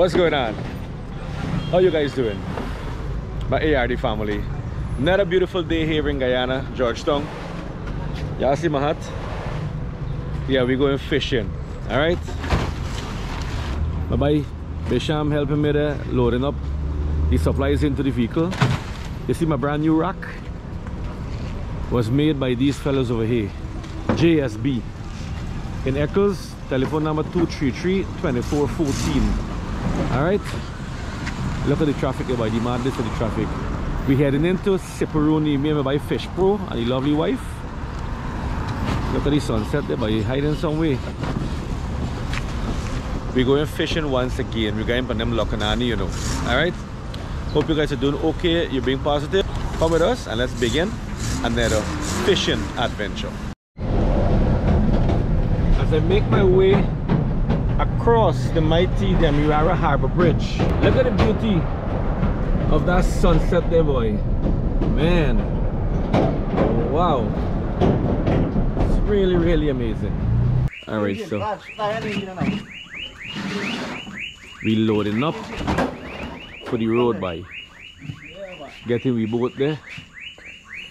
What's going on? How you guys doing? My ARD family. Another beautiful day here in Guyana, Georgetown. Y'all see my hat? Yeah, we're going fishing. Alright? Bye-bye. Bisham helping me there, loading up the supplies into the vehicle. You see my brand new rack? Was made by these fellows over here. JSB. In Eccles, telephone number 233-2414. Alright? Look at the traffic here, boy. The madness of the traffic. We heading into Siparuni, me and my Fish Pro and the lovely wife. Look at the sunset there, boy. Hiding somewhere. We're going fishing once again. We're going them Lokanani, you know. Alright? Hope you guys are doing okay. You're being positive. Come with us and let's begin another fishing adventure. As I make my way across the mighty Demerara Harbor Bridge. Look at the beauty of that sunset there, boy. Man. Wow. It's really, really amazing. Alright, so we loading up for the road by getting we boat there.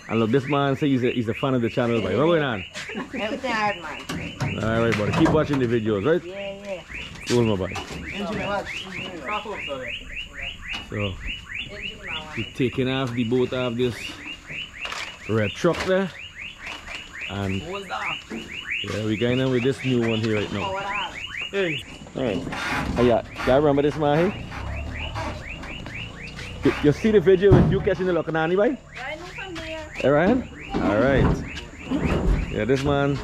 And look, this man say he's a, he's a fan of the channel, by. What's going on? Everything hard, man. Alright, buddy. Keep watching the videos, right? Yeah, yeah. Cool, my boy. So, we're taking off the boat off this red truck there. And yeah, we're going on with this new one here right now. Hey, Alright. Oh, yeah. Y'all remember this man here? You, you see the video with you catching the Lokanani, boy? I know from there. Alright? Alright. Yeah, this man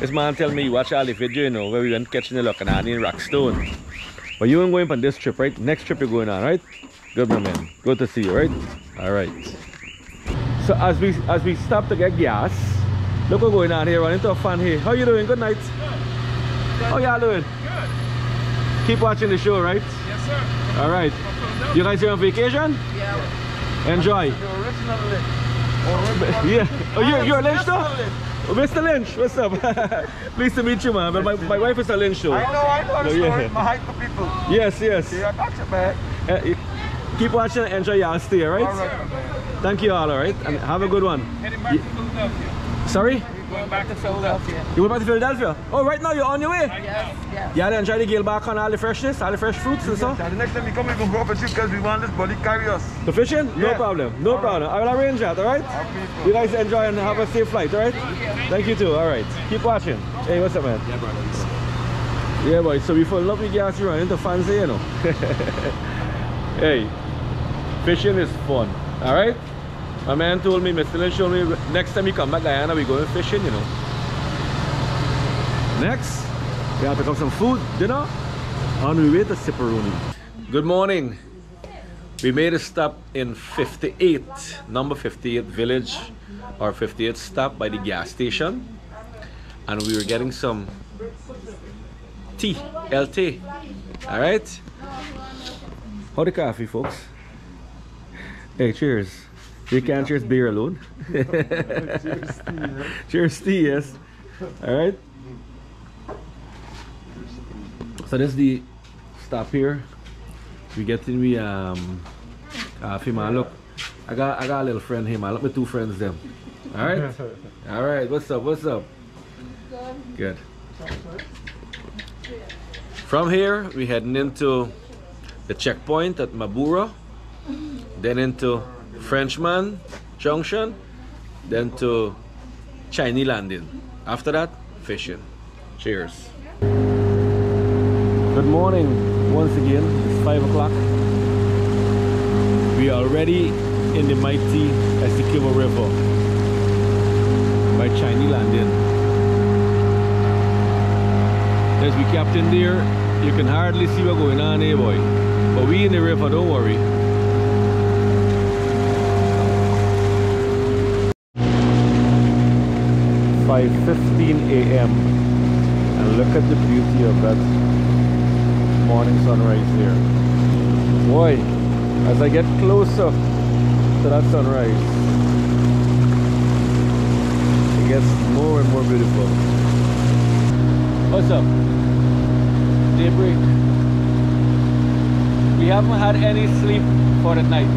this man tell me watch all the video, you know, where we went catching the Lokanani in Rockstone. But you ain't going on this trip, right? Next trip you're going on, right? Good my man. Good to see you, right? Alright. So as we as we stop to get gas, look what's going on here, running into a fan here. How you doing? Good night. How y'all doing? good. Keep watching the show, right? Yes, sir. Alright. You guys here on vacation? Yeah. Enjoy. The original link. Yeah. Oh, you're, you're a Lynch though? Mr. Lynch, what's up? Pleased to meet you, man. But my, my wife is a Lynch though. I know, I know Oh, yeah. My to people. Yes, yes. Yeah, I got you. Uh, you- keep watching and enjoy your stay, alright? All right. Thank you all, alright? And have a good one. Back. Sorry? Going back to Philadelphia. You went back to Philadelphia? Oh, right now you're on your way? Yes, yes. Yeah, then enjoy the gale back on all the freshness, all the fresh fruits and stuff. Yeah, the next time we come, we gonna go up with you because we want this body carry us. The fishing? No Yeah. problem. No problem. I will arrange that, alright? Our. You guys enjoy and have a safe flight, alright? Thank you too, alright. Keep watching. Hey, what's up, man? Yeah, brother. Yeah, boy. So we full up with gas, you run into fancy, you know. hey, fishing is fun, alright? My man told me, Mr. Lynn showed me, next time you come back Guyana, we going fishing, you know. Next, we have to pick up some food, dinner, on we way to Siparuni. Good morning. We made a stop in 58, number 58 village, or 58th stop by the gas station. And we were getting some tea, LT. Alright? How the coffee, folks? Hey, cheers. You can't cheers beer alone. cheers tea, yes. Alright? So this is the stop here. We get in we um coffee man. Look, I got I got a little friend here, man. Look my two friends them. Alright? Alright, what's up? What's up? Good. From here, we heading into the checkpoint at Mabura, then into Frenchman Junction, then to Chinese Landing. After that, fishing. Cheers. Good morning once again. It's 5 o'clock. We are already in the mighty Essequibo River by Chinese Landing. There's we captain there. You can hardly see what's going on here, boy. But we in the river, don't worry. Five fifteen a.m. And look at the beauty of that morning sunrise here. Boy, as I get closer to that sunrise, it gets more and more beautiful. What's up? Daybreak. we haven't had any sleep for the night.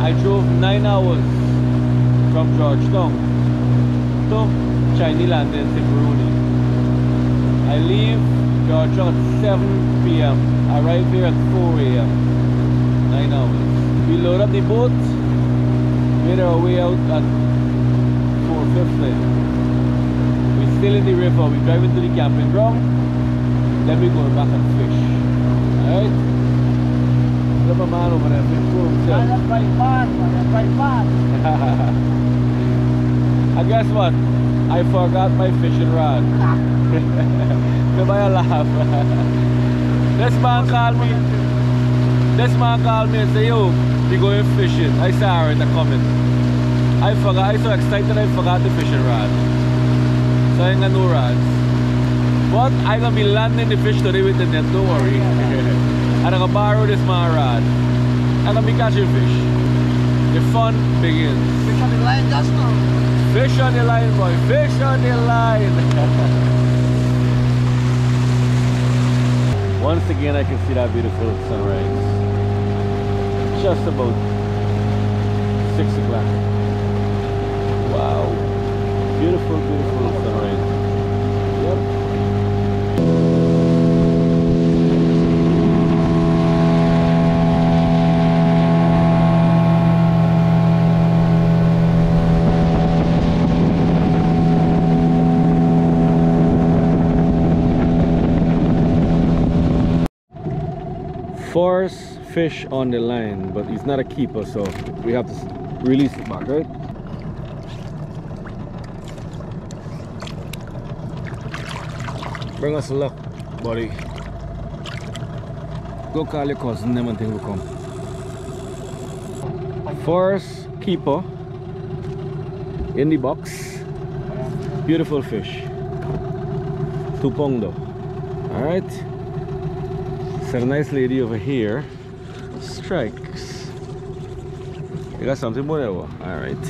I drove nine hours from Georgetown to Chinese Landing, Tipperary. I leave Georgetown at 7 p.m. I arrive here at 4 a.m. Nine hours. We load up the boat, made our way out at 4.50. We're still in the river, we drive into the camping ground, then we go back and fish. Alright? At my man over there, fish for himself. That's right fast, man. That's right fast. And guess what? I forgot my fishing rod. Goodbye, laugh. this man called me. This man called me and said, yo, we going fishing. I saw her in the comment. I forgot, I so excited I forgot the fishing rod. So I ain't got no rods. But I gonna be landing the fish today with the net, don't worry. and I'm gonna borrow this man rod. I'm gonna be catching fish. The fun begins. Fish on the line just now. Fish on the line, boy. Fish on the line. Once again, I can see that beautiful sunrise. Just about 6 o'clock. Wow. Beautiful, beautiful sunrise. Yep. Force fish on the line, but he's not a keeper, so we have to release it back, right? Bring us luck, buddy. Go call your cousin, them come. Force keeper in the box. Beautiful fish. Two though. Alright. So a nice lady over here strikes. You got something there? Alright.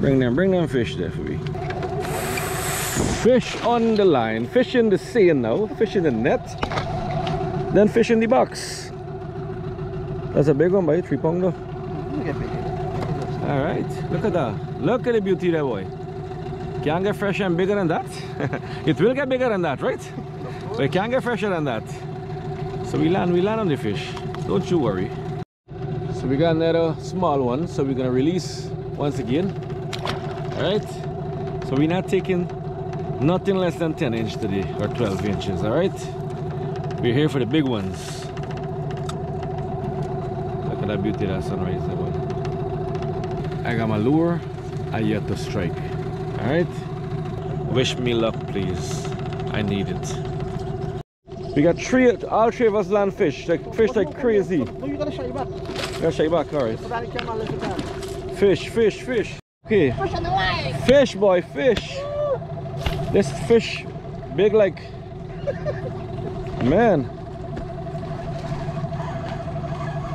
Bring them, bring them fish there for me. Fish on the line, fish in the sea now, fish in the net, then fish in the box. That's a big one, boy, three pound though. Alright, look at that. Look at the beauty there, boy. Can't get fresher and bigger than that. it will get bigger than that, right? But it can't get fresher than that. So we land, we land on the fish. Don't you worry. So we got another small one. So we're gonna release once again. All right. So we're not taking nothing less than 10 inch today or 12 inches. All right. We're here for the big ones. Look at that beauty that sunrise. there, boy. I got my lure. I yet to strike. All right. Wish me luck, please. I need it. We got three, all three of us land fish, like fish like crazy. No, you gotta shut your back. Gotta show you back, alright. Fish, fish, fish. Okay, Fish on the line. fish, boy, fish. This fish, big like, man.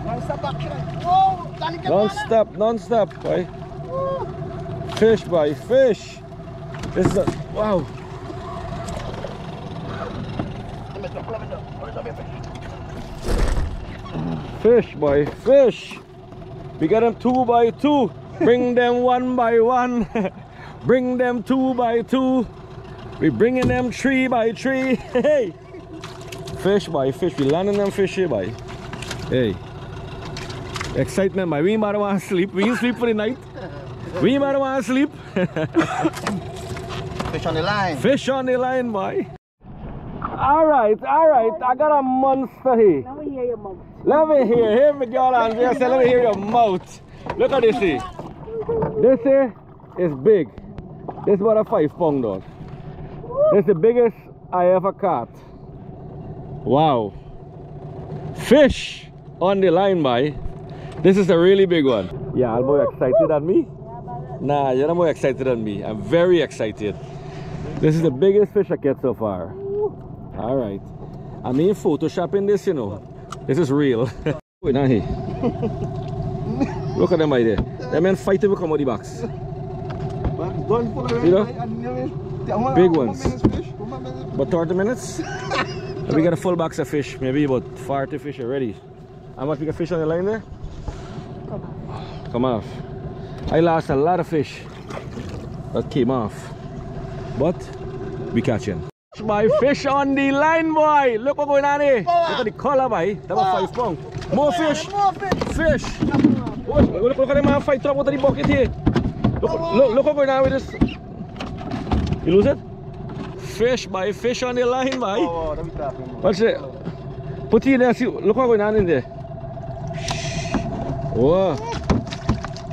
Non stop action. Whoa, Non-stop, non-stop, boy. Fish, boy, fish. This is a wow. Fish, boy, fish. We got them two by two. Bring them one by one. Bring them two by two. We bringing them three by three. Hey, fish, boy, fish. We landing them fish here, boy. Hey, excitement, boy. We ain't about want to sleep. We ain't sleep for the night. We ain't about want to sleep. Fish on the line. Fish on the line, boy. All right, all right. I got a monster here. Let me hear your mouth. Let me hear, hear me, girl, Andrea. Say, let me hear your mouth. Look at this here. This here is big. This is about a five pound dog. This is the biggest I ever caught. Wow. Fish on the line, boy. This is a really big one. Yeah, I'm more excited than me. Nah, you're not more excited than me. I'm very excited. This is the biggest fish I get so far. All right. I'm mean, photoshopping this, you know. This is real. Wait, not here. Look at them right there. That man fighting to come out the box. You know? Big ones. About 30 minutes? we got a full box of fish. Maybe about 40 fish already. How much we got fish on the line there? Come off. I lost a lot of fish that came off. But we catching. My fish on the line, boy. Look what going on here. Look at the color, boy. That was five pound. More fish. More fish. Fish. Look, look, look at them fight drop out of the bucket here. Look, look, look what going on with this. You lose it? Fish, boy. Fish on the line, boy. Oh, let me trap him. What's it? Put it in there. See, look what going on in there. Whoa.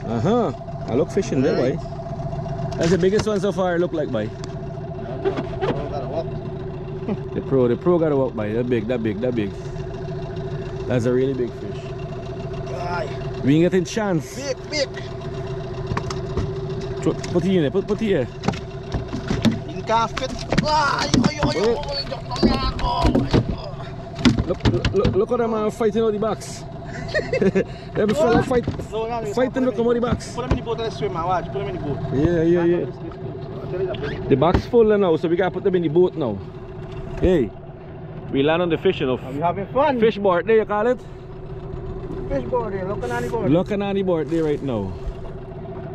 Uh huh. I look fish in there, boy. That's the biggest one so far. Look like, boy. Oh, gotta walk. The pro, the pro gotta walk by. That big, that big, that big. That's a really big fish. Aye. We ain't getting chance. Big, big. Put it in there. Put, put it here. In casket. Ay, ay, ay, ay. Oh. ay, joke lang yan ako. Ay, Look, look, look at them uh, fighting out the box. Every fella fight, So, now, you fighting look out the box. Put him in the boat and swim, man. Watch. Put him in the boat. Yeah, yeah, yeah. Let's- let's go. There is a big- The box full now, so we gotta put them in the boat now. Hey, we land on the fish, you know. Are we having fun? Fish board there, you call it? Fish board here. Look at the board. The board there right now.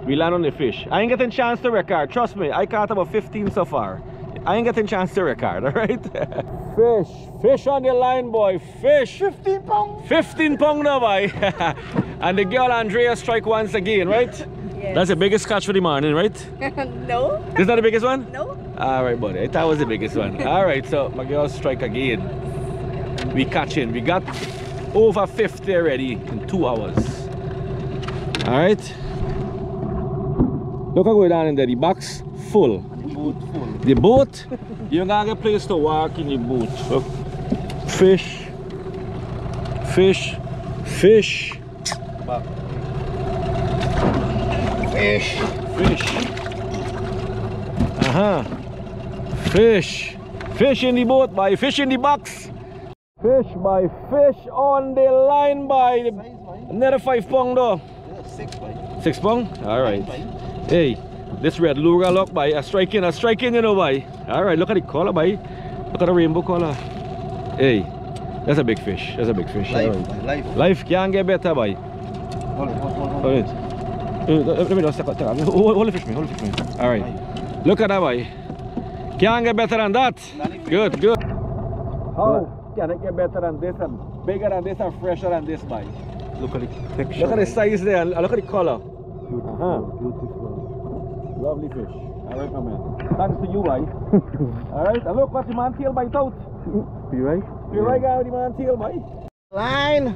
We land on the fish. I ain't getting chance to record. Trust me, I caught about 15 so far. I ain't getting chance to record, alright? fish. Fish on the line, boy. Fish. 15 pounds. 15 pound now, boy. and the girl Andrea strike once again, right? Yes. That's the biggest catch for the morning, right? no, This not the biggest one? no. Alright, buddy. I thought it was the biggest one. Alright, so my girl strike again. We catching. We got over 50 already in two hours. Alright. Look how go down in there. The box full. The Boat full. The boat, you ain't gonna get place to walk in the boat. Look. Fish. Fish. Fish. Back. Fish. Fish. Uh-huh. Fish. Fish in the boat, by fish in the box. Fish by fish on the line by boy. another five pound though. Six, boy. Six pound? Alright. Hey, this red lure look by a striking, a striking, you know by. Alright, look at the color by. Look at the rainbow color. Hey, that's a big fish. That's a big fish. Life, alright. boy. Life. Life can't get better by. Hold it, hold. Hold it. Uh, Let me just take it. Hold, the fish me, hold the fish me. Alright. Look at that boy. Can't get better than that. Good, good. How can it get better than this and bigger than this and fresher than this boy? Look at the texture. Look at the size there and look at the color. Uh-huh. Beautiful. Lovely fish. I recommend. Thanks to you boy. Alright, and look what the man tail bite out. You right? You right guy the man tail boy. Line.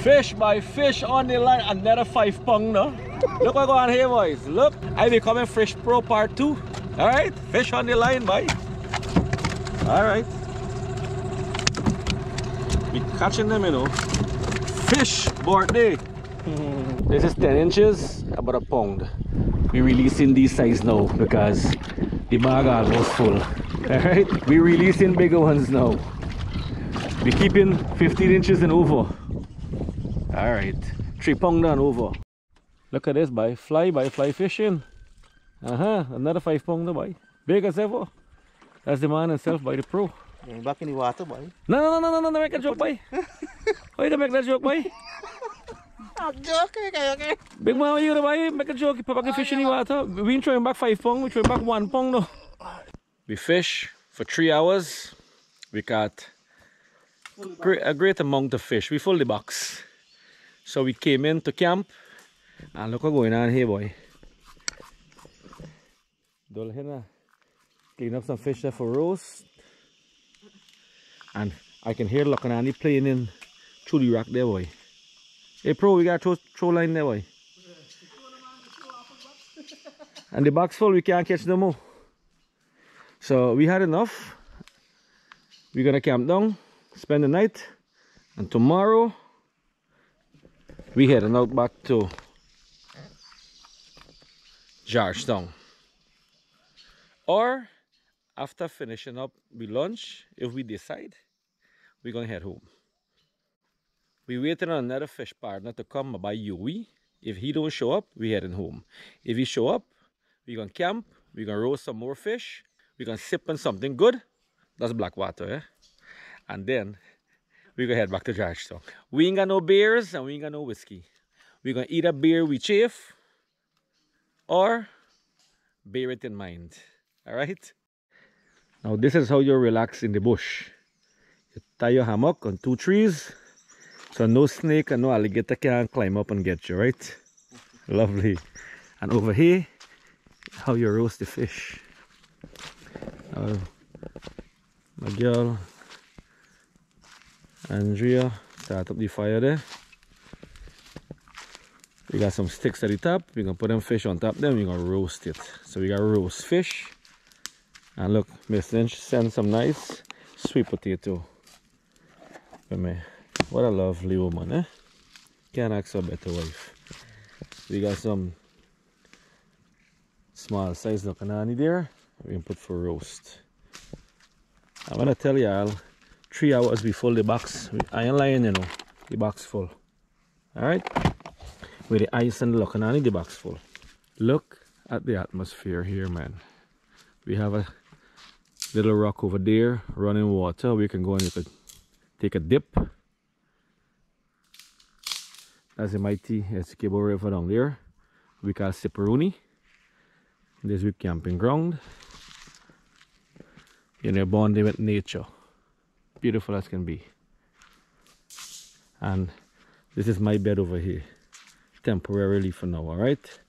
Fish by fish on the line, another five pound no? Look what go on here boys, look. I becoming Fish Pro Part 2. Alright, fish on the line boy. Alright. We catching them you know. Fish board day. this is 10 inches, about a pound. We releasing these size now because the bag almost full. Alright, we releasing bigger ones now. We keeping 15 inches and over. All right, three pound and over. Look at this, boy. Fly by fly fishing. Uh huh. Another five pounder, boy. Big as ever. That's the man himself, by the pro. You're back in the water, boy. No, no, no, no, no, no, no, make a joke, boy. Why you make that joke, boy? I'm joking, okay, okay. Big man, what you gonna buy? Make a joke. You put back fish in the water. We ain't throwing back five pound. We throwing back one pound, though. We fish for three hours. We caught great, a great amount of fish. We full the box. So we came into camp and look what going on here, boy. Dol here Clean up some fish there for roast. And I can hear Lokanani playing in the rock there, boy. Hey, pro, we got a throw line there, boy. And the box full, we can't catch no more. So we had enough. We're gonna camp down, spend the night, and tomorrow we heading out back to Georgetown. Or after finishing up with lunch, if we decide, we're gonna head home. We waiting on another fish partner to come by Yui. If he don't show up, we heading home. If he show up, we gonna camp, we gonna roast some more fish, we gonna sip on something good. That's black water, eh? And then we gonna head back to Georgetown. We ain't got no beers and we ain't got no whiskey. we gonna eat a beer we chafe or bear it in mind. Alright? Now this is how you relax in the bush. You tie your hammock on two trees so no snake and no alligator can climb up and get you, right? Lovely. And over here, how you roast the fish. Uh, my girl, Andrea, start up the fire there. We got some sticks at the top. We're gonna put them fish on top. Then we're gonna roast it. So we got roast fish. And look, Miss Lynch sent some nice sweet potato. For me. What a lovely woman, eh? Can't ask for a better wife. We got some small size lokanani there. We can put for roast. I'm gonna tell y'all three hours before the box. I ain't lying, you know. The box full. Alright? With the ice and the lokanani, the box full. Look at the atmosphere here, man. We have a little rock over there, running water. We can go and you could take a dip. That's the mighty Essequibo River down there. We call Siparuni. This is camping ground. You know, bonding with nature. Beautiful as can be. And this is my bed over here. Temporarily for now, alright?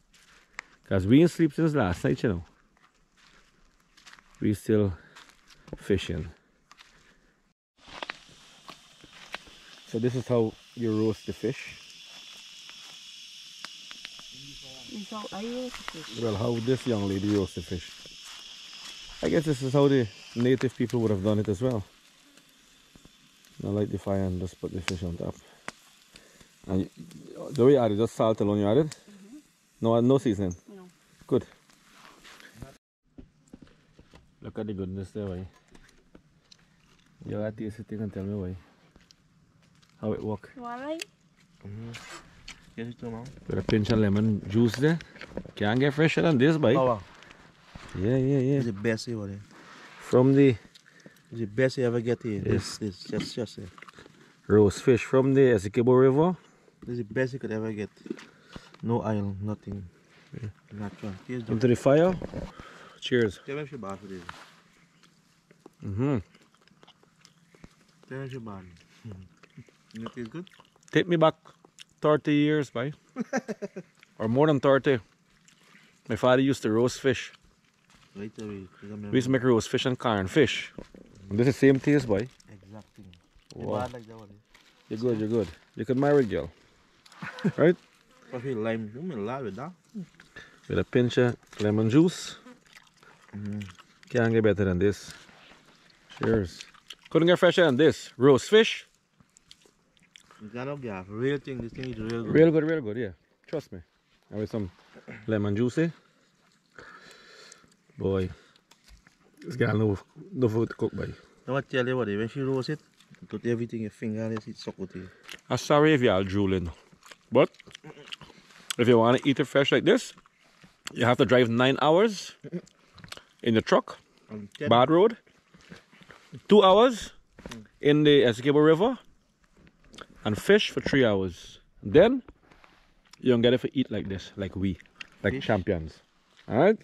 Because we didn't sleep since last night, you know. We still fishing. So this is how you roast the fish. So I use fish. Well, how this young lady roast the fish. I guess this is how the native people would have done it as well. Now light the fire and just put the fish on top. And you- the way you add it, just salt alone you added? Mm-hmm. No, no seasoning? No. Good. Look at the goodness there, why? You gotta taste it and tell me why. How it work. Why? Get it to mom. With a pinch of lemon juice there. Can't get fresher than this, boy. Oh, Yeah, yeah, yeah. it's the best you ever. Eh? From the It's the best you ever get here. Yes. This, this, just, just it. roast fish from the Essequibo River. This is the best you could ever get. No oil, nothing. Natural. Here's the. Into the fire. Cheers. Tell me if you bad this. Mm-hmm. Tell me if you bad. You know, taste good? Take me back 30 years, boy. or more than 30. My father used to roast fish. Right away. We used to make roast fish and corn fish. This is the same taste, boy. Exactly. Wow. like that one. You're good, you're good. You could marry a girl. Right? Coffee lime. You may lie with that. With a pinch of lemon juice. Can't get better than this. Cheers. Couldn't get fresher than this. Roast fish. You cannot get real thing. This thing is real good. Real good, real good, yeah. Trust me. And with some lemon juicy. Boy. This guy no, no food to cook, boy. Now I tell you what, eh, when she roast it, put everything in your finger and it suck with it. I'm sorry if y'all drooling. But if you want to eat it fresh like this, you have to drive nine hours in the truck, bad road, two hours in the Essequibo River, and fish for three hours. Then you don't get it for eat like this, like we, like Fish? champions. Alright?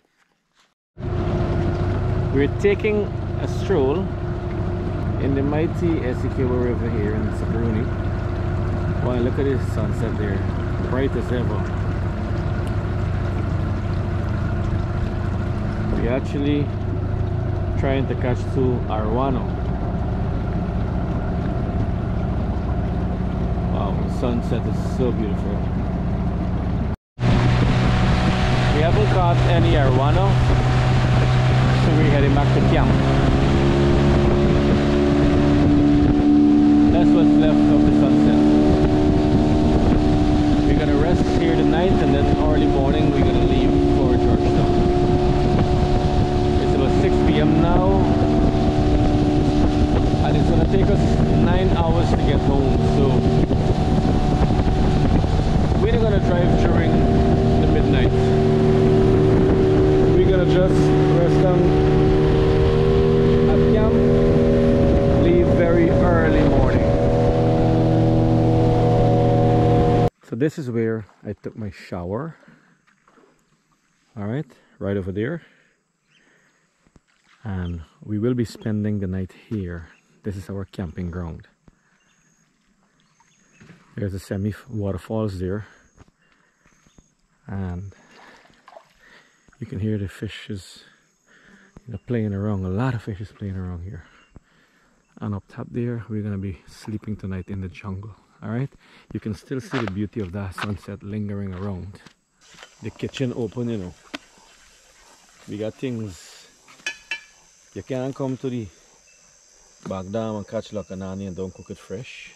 We're taking a stroll in the mighty Essequibo River here in Siparuni. Wow, look at this sunset there. Bright as ever. We're actually trying to catch to Arowana. Wow, the sunset is so beautiful. We haven't caught any Arowana, so we're heading back to camp. That's what's left of the sunset. We're gonna rest here tonight and then early morning we're gonna leave for Georgetown. It's about 6 p.m. now and it's gonna take us 9 hours to get home so we're gonna drive during the midnight. We're gonna just rest down at camp, leave very early morning. This is where I took my shower. All right, right over there. And we will be spending the night here. This is our camping ground. There's a semi waterfalls there. And you can hear the fishes you know, playing around. A lot of fishes playing around here. And up top there, we're gonna be sleeping tonight in the jungle. All right, you can still see the beauty of that sunset lingering around. The kitchen open, you know. We got things. You can't come to the back dam and catch lokanani and don't cook it fresh.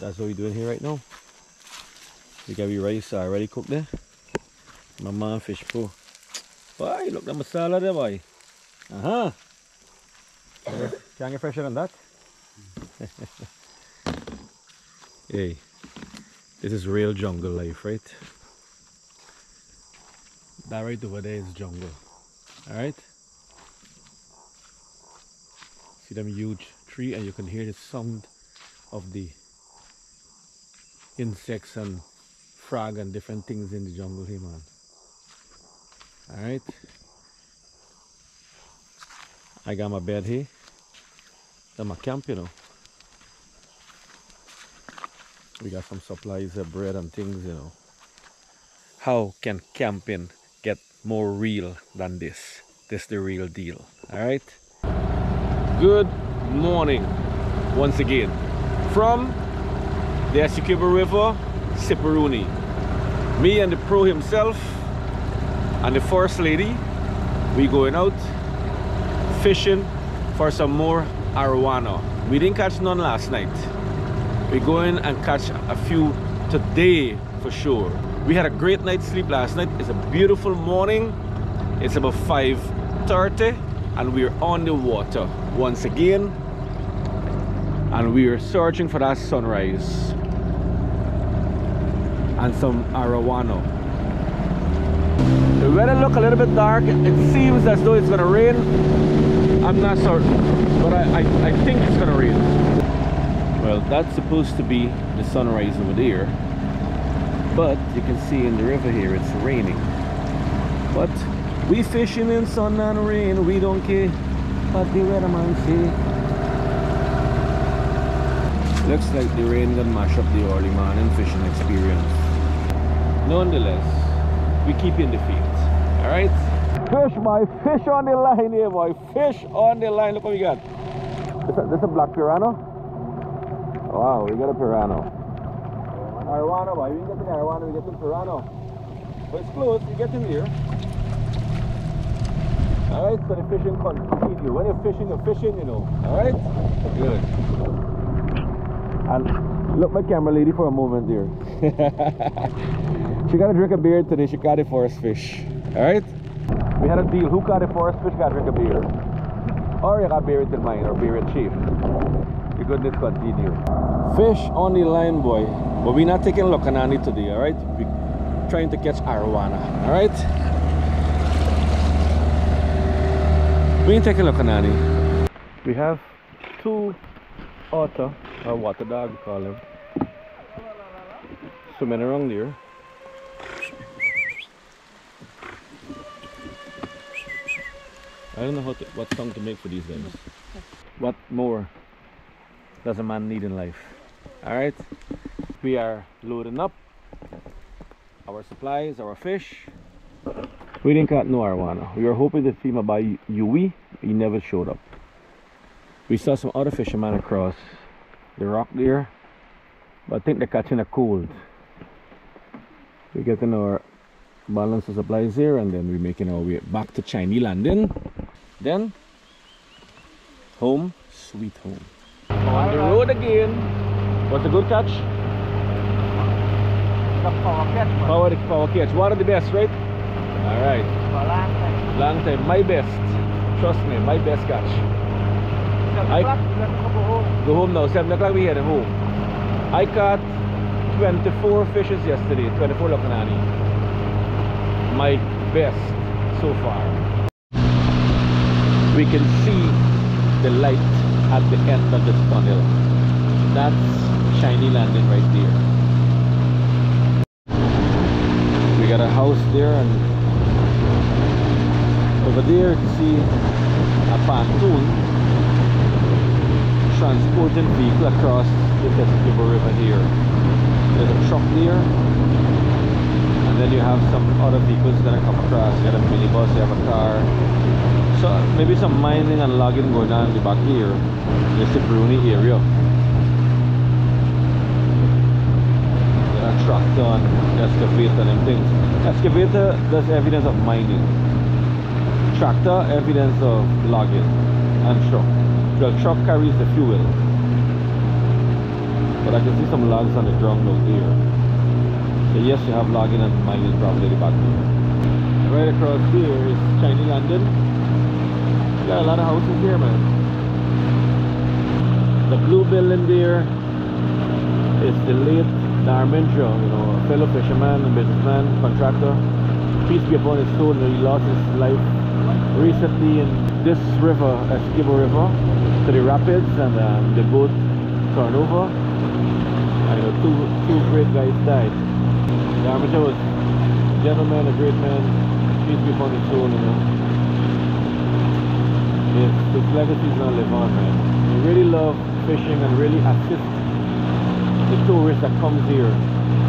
That's what we're doing here right now. We got the rice already cooked there. My man fish po. Boy, look at the masala there, boy. Uh huh. Can't get fresher than that. hey, this is real jungle life, right? That right over there is jungle. Alright? See them huge tree and you can hear the sound of the insects and frog and different things in the jungle here man. Alright. I got my bed here. That's my camp you know. We got some supplies of bread and things you know. How can camping get more real than this? This the real deal. Alright? Good morning once again from the Essequibo River, Siparuni. Me and the pro himself and the first lady, we going out fishing for some more arowana. We didn't catch none last night. We're going and catch a few today for sure. We had a great night's sleep last night. It's a beautiful morning. It's about 5.30 and we're on the water once again. And we are searching for that sunrise and some arowana. The weather look a little bit dark. It seems as though it's gonna rain. I'm not certain, but I, I, I think it's gonna rain. Well, that's supposed to be the sunrise over there. But you can see in the river here, it's raining. But we fishing in sun and rain, we don't care what the weatherman say. Looks like the rain gonna mash up the early morning fishing experience. Nonetheless, we keep in the field. Alright? Fish, my fish on the line here, boy. Fish on the line. Look what we got. This a, this a black piranha? Wow, we got a piranha. Arowana, boy. We get the arowana, we get the piranha. But it's close, you get him here. Alright, so the fishing continue. When you're fishing, you're fishing, you know. Alright? Good. And look my camera lady for a moment there. she got to drink a beer today. She got the forest fish. Alright? We had a deal. Who got the forest fish got to drink a beer. Or you got beer in mine or beer in chief. The goodness continue. Fish on the line, boy. But we're not taking Lokanani today, alright? We're trying to catch arowana. Alright? We ain't taking Lokanani. We have two otter or water dog we call them swimming around there I don't know how to, what song to make for these guys what more does a man need in life alright we are loading up our supplies our fish. We didn't catch no arowana. We were hoping to FEMA by Yui he never showed up. We saw some other fishermen across the rock there but I think they're catching a cold. We're getting our balance of supplies here and then we're making our way back to Chinese landing. Then home sweet home on the road again. What's a good catch? The power catch, power, power catch. One of the best right? All right. For a long time. long time my best. Trust me my best catch. I- o'clock, you got to go home. Go home now, 7 o'clock we headed home. I caught 24 fishes yesterday, 24 Lokanani. My best so far. We can see the light at the end of this tunnel. That's Chinese Landing right there. We got a house there and over there you see a pontoon transporting vehicle across the Essequibo River here. There's a truck there and then you have some other vehicles gonna come across. You got a minibus, you have a car. So maybe some mining and logging going on in the back here in the Bruni area. Then a tractor and excavator and things. Excavator does evidence of mining. Tractor evidence of logging and truck. The truck carries the fuel. But I can see some logs on the ground out there. So yes, you have logging and mining probably back here. Right across here is Chinese Landing. You got a lot of houses here, man. The blue building there is the late Darminjo, you know, a fellow fisherman and businessman, contractor. Peace be upon his soul. He lost his life recently in this river, Essequibo River, to the rapids, and um, the boat turned over. I know two two great guys died. Darminjo was a gentleman, a great man. Peace be upon his soul, you know his, his legacy is gonna live on, man. He really love fishing and really assist the tourists that comes here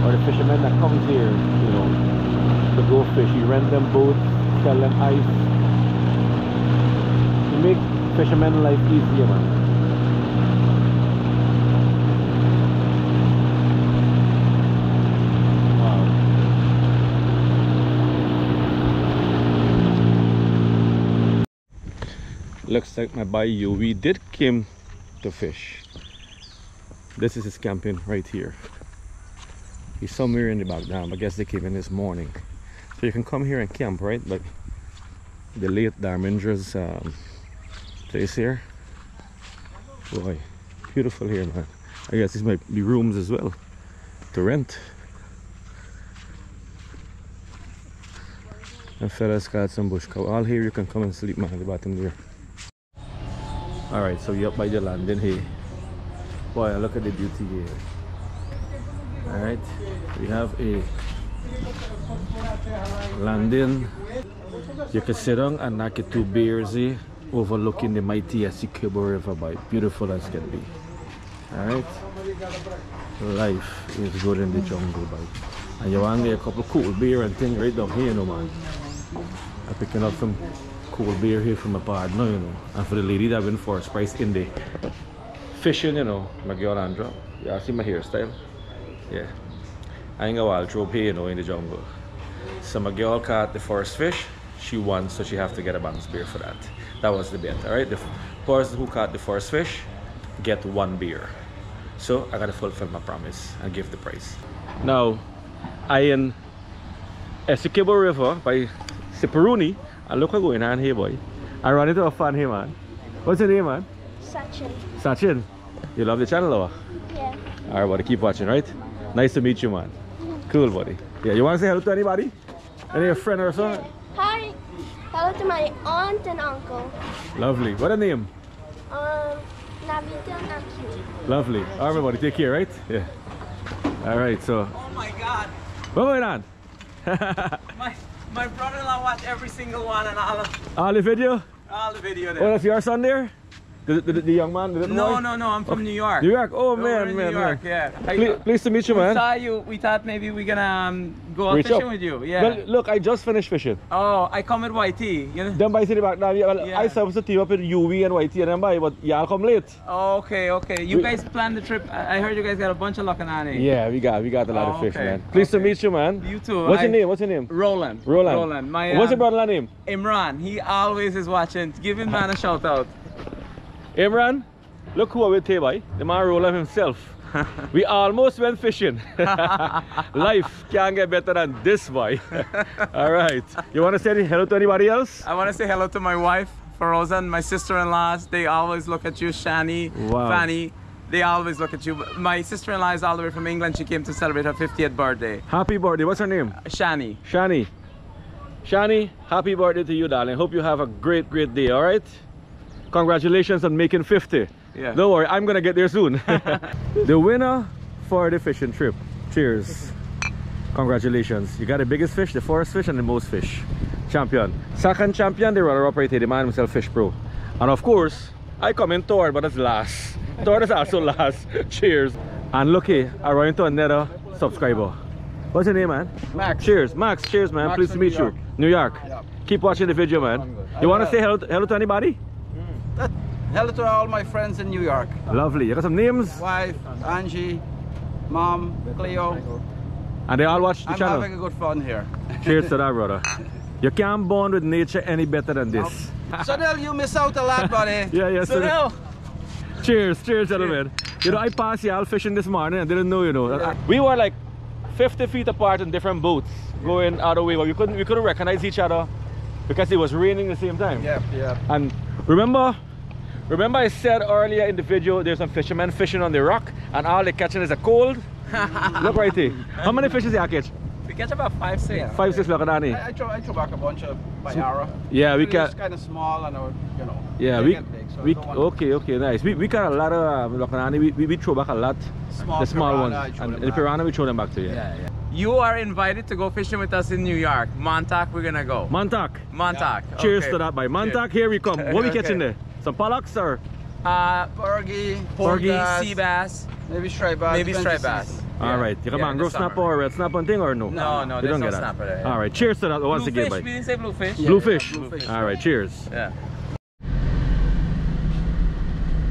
or the fishermen that comes here, you know, to go fish. He rent them boats, sell them ice. He make fishermen life easier, man. Looks like my bayou we did came to fish. This is his camping right here. He's somewhere in the back i guess they came in this morning. So you can come here and camp right? But the late Darmindra's um, place here. Boy beautiful here man. I guess these might be rooms as well to rent. And fellas got some bush cow. All here you can come and sleep man. At the bottom there all right so you're up by the landing here boy look at the beauty here. All right we have a landing. You can sit down and knock your two beers here overlooking the mighty Essequibo River by beautiful as can be. All right life is good in the jungle boy and you want get a couple cool beer and things right down here know man. I'm picking up some cool beer here from my partner, you know. And for the lady that went first price in the fishing, you know, my girl Andra. Yeah, see my hairstyle? Yeah. I ain't got wild trope here, you know, in the jungle. So my girl caught the first fish, she won, so she have to get a bounce beer for that. That was the bet, alright? The person who caught the first fish get one beer. So I gotta fulfill my promise and give the price. Now, I in Essequibo River by Siparuni, and look what's going on here, boy. I run into a fan here, man. What's your name, man? Sachin. Sachin. You love the channel, or? Yeah. All right, buddy. Keep watching, right? Nice to meet you, man. Cool, buddy. Yeah, you want to say hello to anybody? Any friend or something? Hi. Hello to my aunt and uncle. Lovely. What a name? Um, Navita and Aki. Lovely. All right, buddy. Take care, right? Yeah. All right, so. Oh my god. What's going on? My my brother-in-law watched every single one and all of, All the video? all the video there. that's your son there? The, the, the young man? The No, boy? no, no. I'm from New York. New York? Oh, Over man, in man, New York, man. yeah. I, Ple- pleased to meet you, we man. saw you. We thought maybe we're gonna um, go out Reach fishing up. with you. Yeah. Well, look, I just finished fishing. oh, I come with YT. You know. Them by city back now. Yeah, well, Yeah. I supposed to team up with UV and YT and them by, but y'all come late. Oh, okay, okay. You We- guys planned the trip. I I heard you guys got a bunch of Lokanani. Yeah, we got we got a lot of Oh, fish, okay, man. Pleased to meet you, man. You too. What's your name? What's your name? Roland. Roland. Roland. My What's your um, brother name? Imran. He always is watching. Give him man a shout out. Imran. Look who I with here, boy. The man Roland himself. we almost went fishing. Life can't get better than this, boy. All right. You want to say hello to anybody else? I want to say hello to my wife, Farozan, my sister-in-laws. They always look at you, Shani, Wow. Fanny. They always look at you. My sister-in-law is all the way from England. She came to celebrate her 50th birthday. Happy birthday. What's her name? Uh, Shani. Shani. Shani, happy birthday to you, darling. Hope you have a great, great day, all right? Congratulations on making 50. Yeah. Don't worry, I'm gonna get there soon. the winner for the fishing trip. Cheers. Congratulations. You got the biggest fish, the forest fish, and the most fish. Champion. Second champion, the runner-up right here, the man himself, Fish Pro. And of course, I come in third, but that's last. third is also last. Cheers. And look here, I run into another subscriber. What's your name, man? Max. Cheers. Max, cheers, man. Max Pleased to meet New you. York. New York. Yeah. Keep watching the video, man. You want to say hello to, hello to anybody? Hello to all my friends in New York. Lovely. You got some names? Wife, Angie, mom, Cleo. And they all watch the I'm channel. having a good fun here. Cheers to that, brother. You can't bond with nature any better than this. Sunil, you miss out a lot, buddy. Yeah, yeah. So Sunil. cheers, cheers, gentlemen. You know, I passed y'all fishing this morning. I didn't know, you know. We were like 50 feet apart in different boats going out of the way, but we couldn't, we couldn't recognize each other because it was raining at the same time. Yep, yep. And remember, remember I said earlier in the video, there's some fishermen fishing on the rock, and all they're catching is a cold. Look right here. How many fishes did you catch? We catch about five, six. Five, six, look at that. I, I, throw, I throw back a bunch of Bayara. Yeah, we It's kind of small and, uh, you know. Yeah, they we, get big, so we okay, okay, nice. We, we got a lot of um, Lokanani, we, we, we throw back a lot. Small the small piranha, ones. throw And them the back. piranha, we throw them back to you. Yeah, yeah. You are invited to go fishing with us in New York. Montauk, we're gonna go. Montauk. Montauk. Cheers okay. to that, boy. Montauk, here we come. What are we Okay. catching there? Some pollocks or? Uh, Porgy, porgy, bass, sea bass, maybe striped bass. maybe depends striped bass. season. All right. You got yeah, in mangrove snapper or red snapper and thing or no? No, no, you there's don't no get that. snapper there. All right. Cheers to that once again, Bluefish, boy. we didn't say bluefish. Bluefish. bluefish. All right. Cheers. Yeah.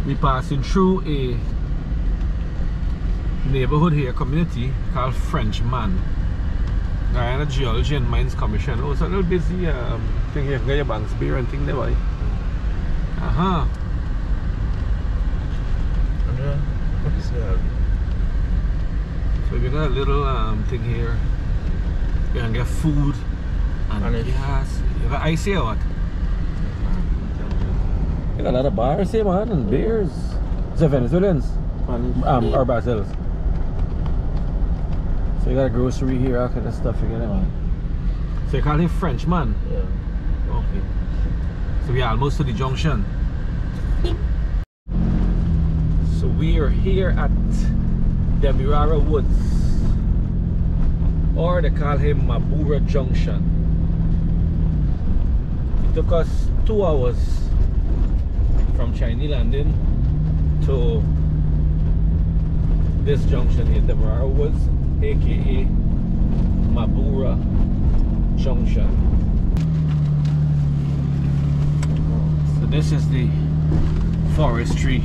We passing through a neighborhood here, community called Frenchman. Guyana Geology and Mines Commission. Oh, it's a little busy um, thing here. Get your banks beer and thing there, boy. Uh-huh. So we got a little um, thing here. You can get food and, And it's- gas. You got ice here or what? You got a lot of bars here, man, and beers. Is it Venezuelans? Um, or Brazils. So you got a grocery here, all kind of stuff you man. So you call him French, man? Yeah. Okay. So we are almost to the junction. So we are here at Demerara Woods. Or they call him Mabura Junction. It took us two hours from Chinese Landing to this junction here, Demerara Woods, aka Mabura Junction. So this is the forestry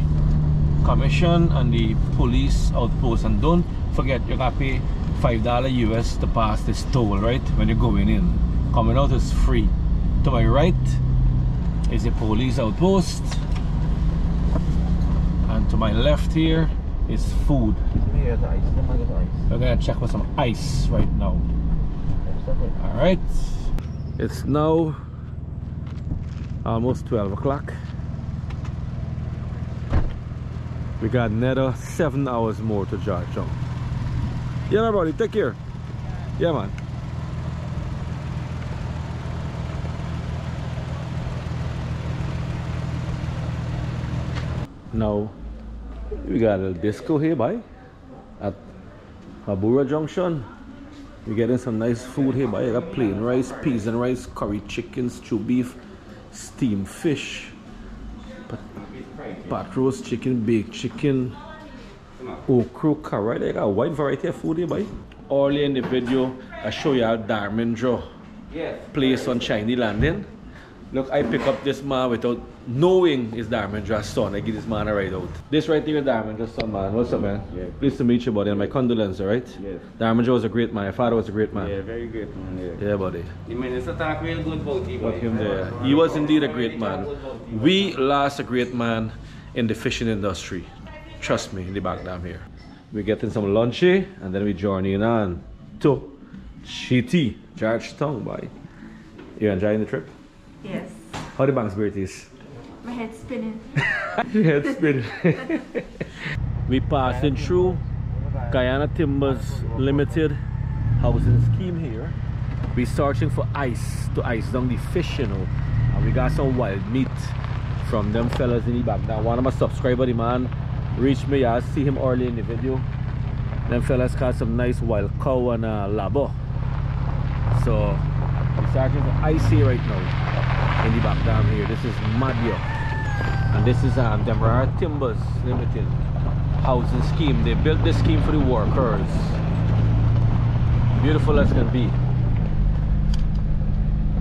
commission and the police outpost. And don't forget you gotta pay five dollar US to pass this toll right? When you're going in. Coming out is free. To my right is a police outpost. And to my left here is food Yeah, the ice. The ice. we're gonna check for some ice right now. All right it's now almost 12 o'clock. We got another seven hours more to Georgetown yeah my buddy take care. Yeah man. Now we got a disco here by at Mabura Junction we're getting some nice food here, but I got plain rice, peas and rice, curry chicken, stew beef, steamed fish, pot, pot roast chicken, baked chicken, okra curry. They got a wide variety of food here, boy. Earlier in the video, I show you how Darmendra place on Chinese Landing. Look, I pick up this man without knowing it's Darmendra's son. I give this man a ride out. This right here is Darmendra's son, man. What's up, man? Yeah. Pleased to meet you, buddy. And my condolences, right? Yes. Darmendra was a great man. My father was a great man. Yeah, very great man. Yeah. Yeah, buddy. The minister talk real good about him. About him there. He was indeed a great man. We lost a great man in the fishing industry. Trust me, in the back down here. We're getting some lunchy, and then we journeying on to Shitty, Georgetown, boy. You enjoying the trip? Yes. How the banks beer is? My head's spinning. Your head spinning. we passing through Guyana Timbers Limited housing scheme here. We searching for ice to ice down the fish, you know. And we got some wild meat from them fellas in the back. Now one of my subscriber, the man, reached me. I see him early in the video. Them fellas caught some nice wild cow and uh, labo. So it's starting to icy right now in the back dam here. This is Madio. And this is um, Demerara Timbers Limited housing scheme. They built this scheme for the workers. Beautiful as can be.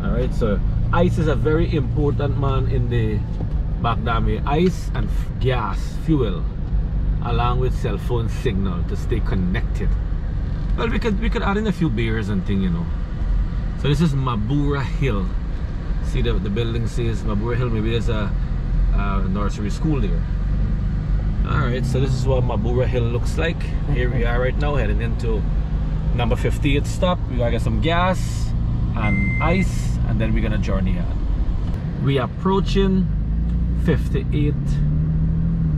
Alright, so ice is a very important man in the back dam here. Ice and gas, fuel, along with cell phone signal to stay connected. Well, we could we could add in a few beers and thing, you know. So this is Mabura Hill. See the the building says Mabura Hill. Maybe there's a, a nursery school there. All right, so this is what Mabura Hill looks like. Here we are right now, heading into number 58 stop. We gotta get some gas and ice, and then we're gonna journey on. We are approaching 58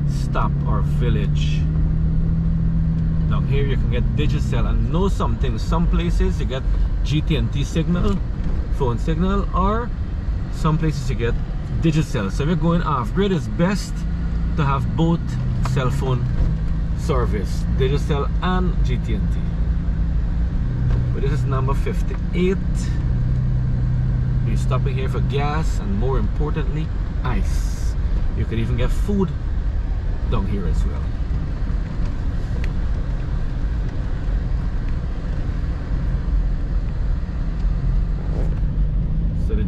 stop or village. Down here you can get Digicel and know something. Some places you get GT&T signal, phone signal, or some places you get Digicel. So if you're going off grid, it's best to have both cell phone service, Digicel and GT&T. But this is number 58. We're stopping here for gas and more importantly, ice. You could even get food down here as well.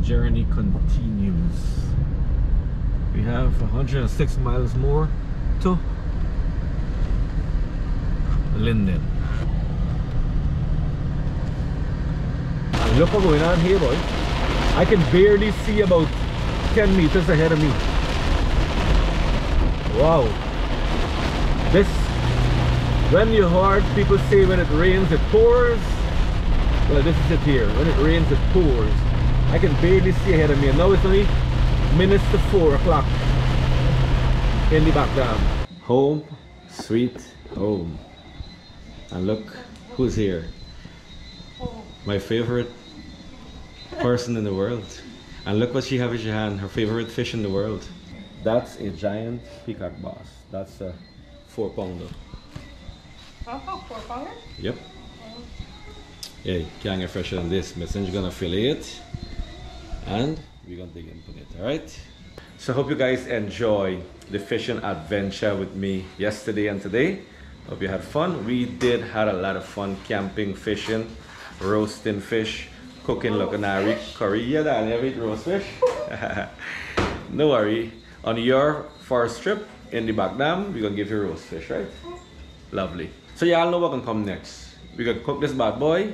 Journey continues. We have 106 miles more to Linden. Look what's going on here, boy. I can barely see about 10 meters ahead of me. Wow. This, when you heard people say when it rains it pours, well this is it here. When it rains it pours. I can barely see ahead of me and now it's only minutes to 4 o'clock in the back dam. Home, sweet home. And look who's here. My favorite person in the world. And look what she has in her hand, her favorite fish in the world. That's a giant peacock bass. That's a four pounder. Oh, four pounder? Yep. Yeah, you can't get fresher than this. You're gonna fillet it and we're gonna dig into it, alright? So hope you guys enjoy the fishing adventure with me yesterday and today. Hope you had fun. We did had a lot of fun camping, fishing, roasting fish, cooking Lokanani curry. Yeah, darling, you eat roast fish? no worry. On your first trip in the back dam, we're gonna give you roast fish, right? Lovely. So y'all know what can come next. We're gonna cook this bad boy.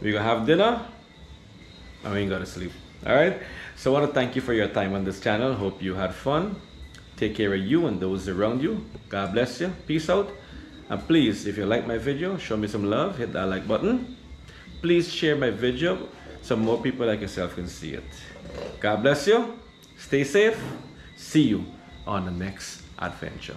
We're gonna have dinner. And we ain't gotta sleep. Alright? So I wanna thank you for your time on this channel. Hope you had fun. Take care of you and those around you. God bless you. Peace out. And please, if you like my video, show me some love. Hit that like button. Please share my video so more people like yourself can see it. God bless you. Stay safe. See you on the next adventure.